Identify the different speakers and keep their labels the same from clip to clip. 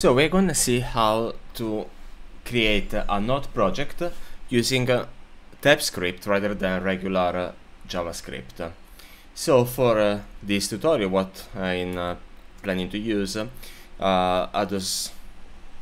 Speaker 1: So we're going to see how to create a Node project using TypeScript rather than regular uh, JavaScript. So for uh, this tutorial what I'm uh, planning to use are those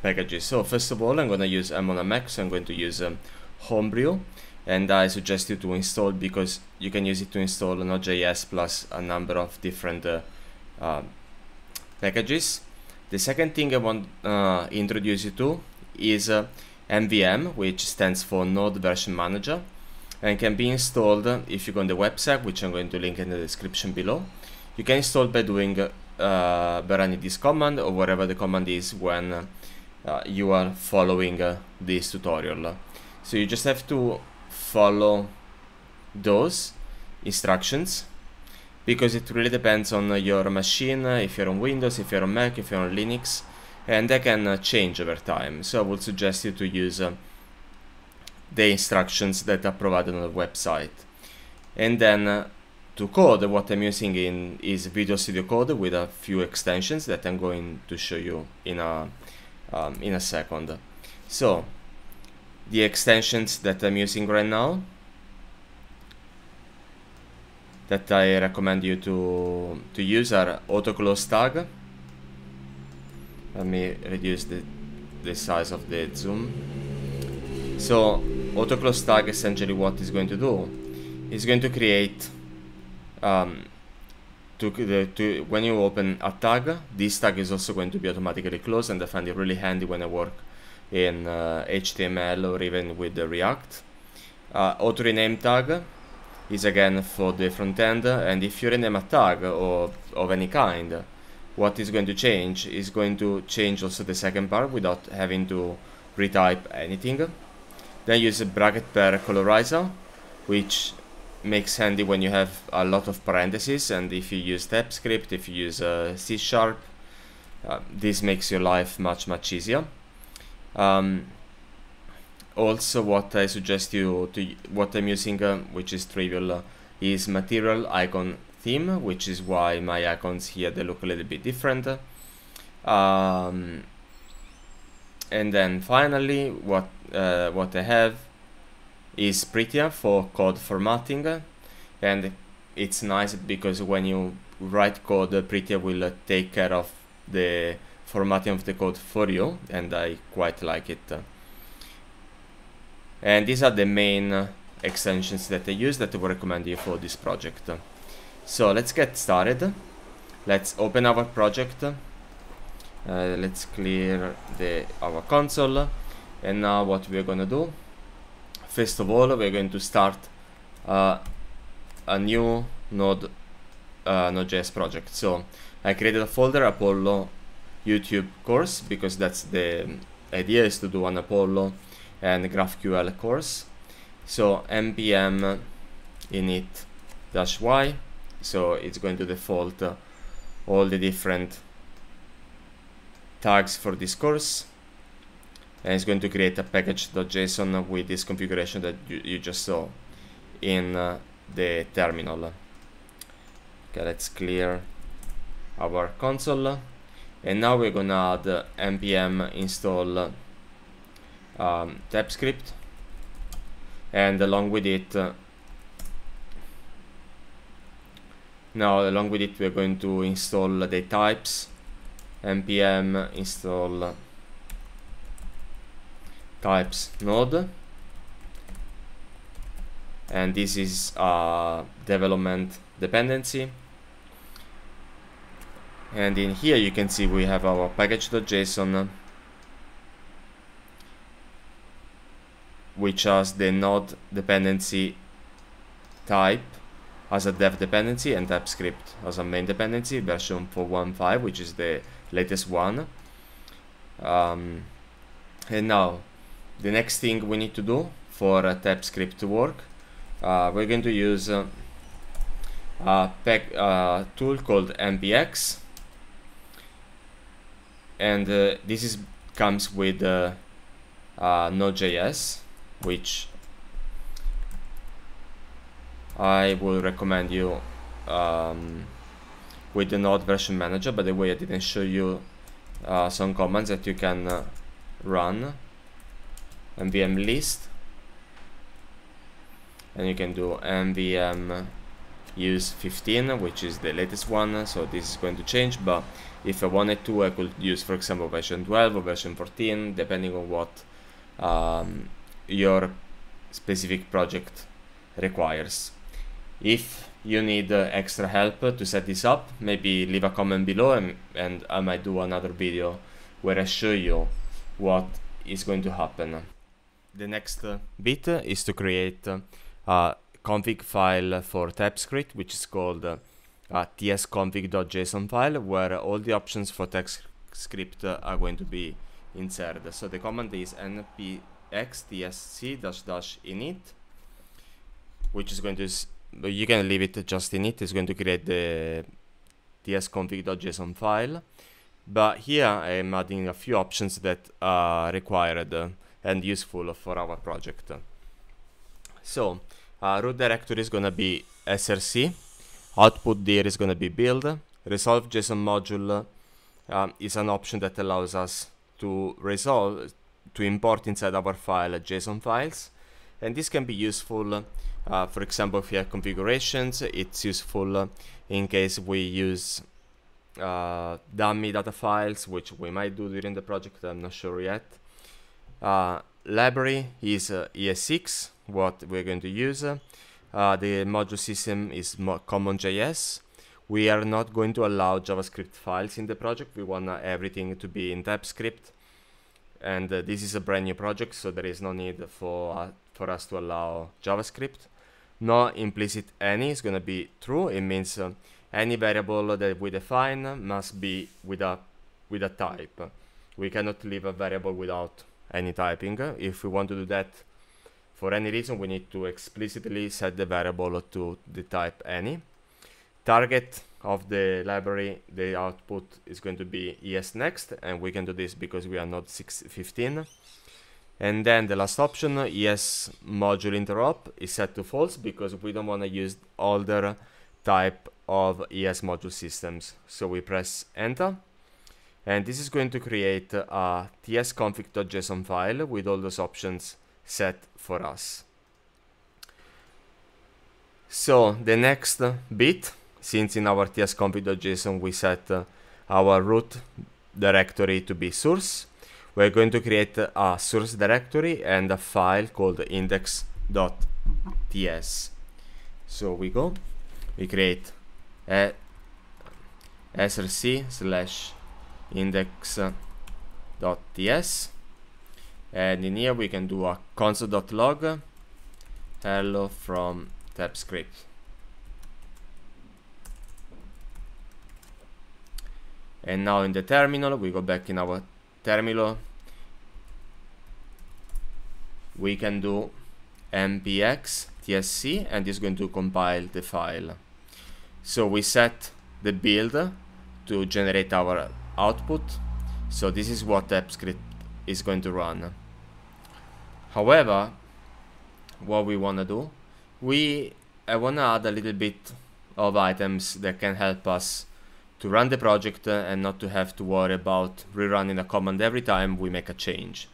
Speaker 1: packages. So first of all I'm going to use I'm on a Mac so I'm going to use um, Homebrew and I suggest you to install because you can use it to install Node.js plus a number of different packages the second thing I want to uh, introduce you to is uh, NVM, which stands for Node Version Manager, and can be installed if you go on the website, which I'm going to link in the description below. You can install by doing uh, running this command or whatever the command is when uh, you are following uh, this tutorial. So you just have to follow those instructions because it really depends on your machine, if you're on Windows, if you're on Mac, if you're on Linux, and they can uh, change over time. So I would suggest you to use uh, the instructions that are provided on the website. And then uh, to code, what I'm using in is Visual Studio Code with a few extensions that I'm going to show you in a um, in a second. So the extensions that I'm using right now that I recommend you to, to use are autoclose tag. Let me reduce the, the size of the zoom. So autoclose tag essentially what is going to do is going to create um, to, the, to when you open a tag, this tag is also going to be automatically closed and I find it really handy when I work in uh, HTML or even with React. Uh, auto rename tag is again for the front end and if you rename a tag or of any kind what is going to change is going to change also the second part without having to retype anything. Then use a bracket pair colorizer which makes handy when you have a lot of parentheses and if you use TypeScript, if you use uh, C Sharp uh, this makes your life much much easier. Um, also what I suggest you to what I'm using uh, which is trivial uh, is material icon theme which is why my icons here they look a little bit different. Um, and then finally what uh, what I have is Prettier for code formatting. And it's nice because when you write code Prettier will uh, take care of the formatting of the code for you and I quite like it and these are the main extensions that I use that I would recommend you for this project. So let's get started. Let's open our project. Uh, let's clear the our console. And now what we're going to do, first of all, we're going to start uh, a new Node uh, Node.js project. So I created a folder Apollo YouTube course because that's the idea is to do an Apollo and GraphQL course. So npm init dash y, so it's going to default uh, all the different tags for this course and it's going to create a package.json with this configuration that you, you just saw in uh, the terminal. Okay, let's clear our console and now we're gonna add uh, npm install um, TypeScript. And along with it uh, now along with it we're going to install the types npm install types node. And this is a development dependency. And in here you can see we have our package.json which has the node dependency type as a dev dependency and TypeScript as a main dependency version 4.1.5 which is the latest one. Um, and now the next thing we need to do for uh, TypeScript to work uh, we're going to use uh, a pack, uh, tool called npx and uh, this is comes with uh, Node.js which I will recommend you um, with the Node version manager. By the way I didn't show you uh, some commands that you can uh, run. Nvm list. And you can do nvm use 15 which is the latest one. So this is going to change but if I wanted to I could use for example version 12 or version 14 depending on what um, your specific project requires if you need uh, extra help to set this up maybe leave a comment below and, and I might do another video where I show you what is going to happen the next uh, bit is to create uh, a config file for TypeScript, which is called uh, tsconfig.json file, where all the options for TypeScript are going to be inserted. So the command is npx tsc dash dash init, which is going to, you can leave it just init, it's going to create the tsconfig.json file. But here I'm adding a few options that are required and useful for our project. So, uh, root directory is gonna be src, output dir is gonna be build, resolve JSON module um, is an option that allows us to resolve, to import inside our file JSON files, and this can be useful, uh, for example, if you have configurations, it's useful in case we use uh, dummy data files, which we might do during the project, I'm not sure yet. Uh, library is uh, ES6, what we're going to use. Uh, the module system is CommonJS. We are not going to allow JavaScript files in the project. We want everything to be in TypeScript. And uh, this is a brand new project, so there is no need for, uh, for us to allow JavaScript. No implicit any is going to be true. It means uh, any variable that we define must be with a, with a type. We cannot leave a variable without any typing. If we want to do that, for any reason, we need to explicitly set the variable to the type any. Target of the library, the output is going to be ESNext, and we can do this because we are not 615. And then the last option, ES module interop, is set to false because we don't want to use older type of ES module systems. So we press enter. And this is going to create a tsconfig.json file with all those options set for us. So the next bit, since in our tsconfig.json we set uh, our root directory to be source, we're going to create a source directory and a file called index.ts. So we go, we create a src slash index.ts and in here we can do a console.log hello from TypeScript and now in the terminal we go back in our terminal. We can do npx tsc and it's going to compile the file. So we set the build to generate our output. So this is what TypeScript is going to run. However, what we want to do, we I want to add a little bit of items that can help us to run the project and not to have to worry about rerunning a command every time we make a change.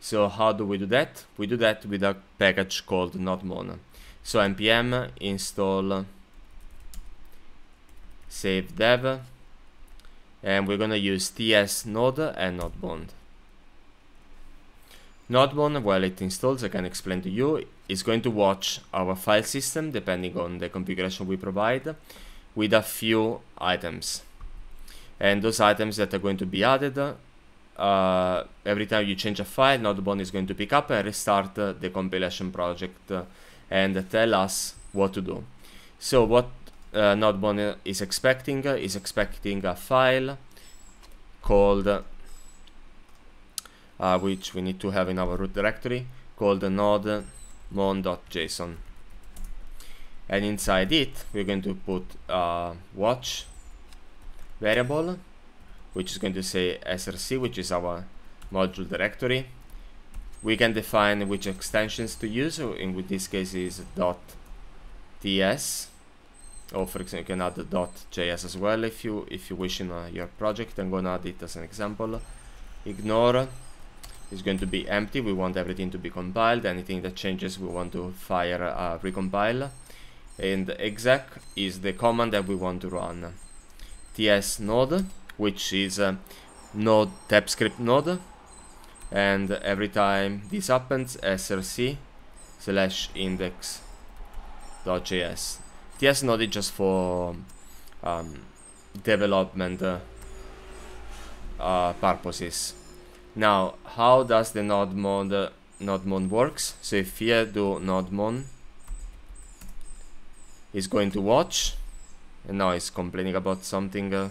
Speaker 1: So how do we do that? We do that with a package called nodemon. So npm install save dev and we're gonna use ts node and nodemon. Nodemon, while it installs, I can explain to you, is going to watch our file system, depending on the configuration we provide, with a few items. And those items that are going to be added, uh, every time you change a file, Nodemon is going to pick up and restart uh, the compilation project uh, and tell us what to do. So what uh, is expecting is expecting a file called uh, which we need to have in our root directory called node mon.json and inside it we're going to put a watch variable which is going to say src which is our module directory we can define which extensions to use so in with this case is dot ts or for example, you can add the .js as well if you if you wish in uh, your project. I'm gonna add it as an example. Ignore is going to be empty. We want everything to be compiled. Anything that changes, we want to fire uh, recompile. And exec is the command that we want to run. ts node, which is a node TypeScript node, and every time this happens, src slash index dot js TS node is just for um, development uh, uh, purposes. Now, how does the nodemon uh, nodemon works? So if here do nodemon is going to watch, and now he's complaining about something. Uh,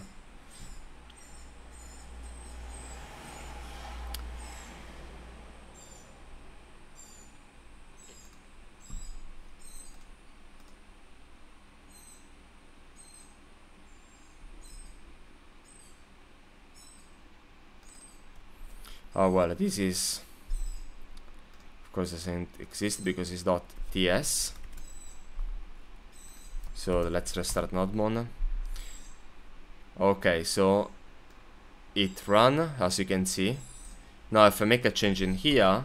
Speaker 1: oh well this is of course doesn't exist because it's not ts so let's restart nodemon okay so it run as you can see. Now if I make a change in here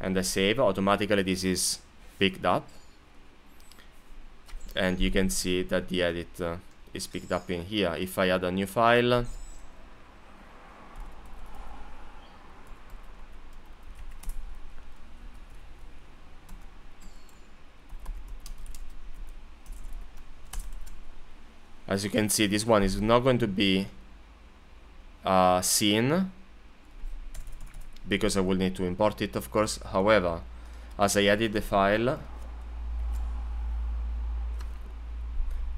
Speaker 1: and I save automatically this is picked up. And you can see that the edit uh, is picked up in here. If I add a new file as you can see this one is not going to be uh, seen because I will need to import it of course. However as I edit the file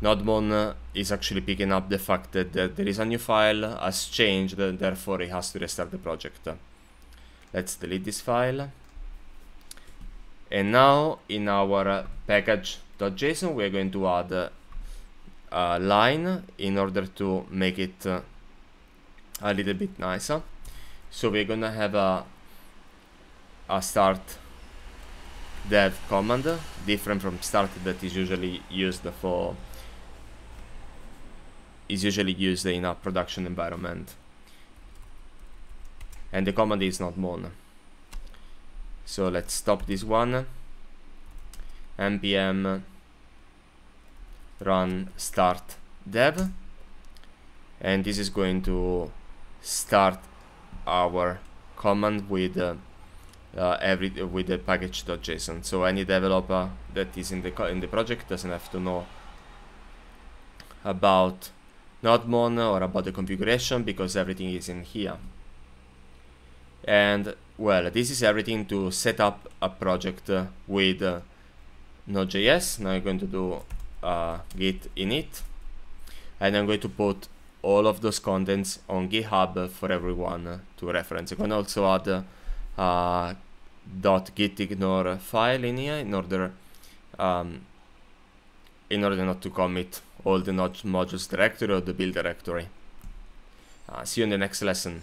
Speaker 1: Nodemon is actually picking up the fact that there is a new file has changed therefore it has to restart the project. Let's delete this file. And now in our package.json we're going to add uh, line in order to make it uh, a little bit nicer. So we're gonna have a, a start dev command different from start that is usually used for is usually used in a production environment. And the command is nodemon so let's stop this one. Npm run start dev. And this is going to start our command with uh, uh, every with the package.json so any developer that is in the in the project doesn't have to know about nodemon or about the configuration because everything is in here. And well this is everything to set up a project uh, with uh, node.js now I'm going to do uh, git init and I'm going to put all of those contents on github for everyone to reference. I can also add uh, .gitignore file in here in order um, in order not to commit all the modules directory or the build directory. Uh, see you in the next lesson.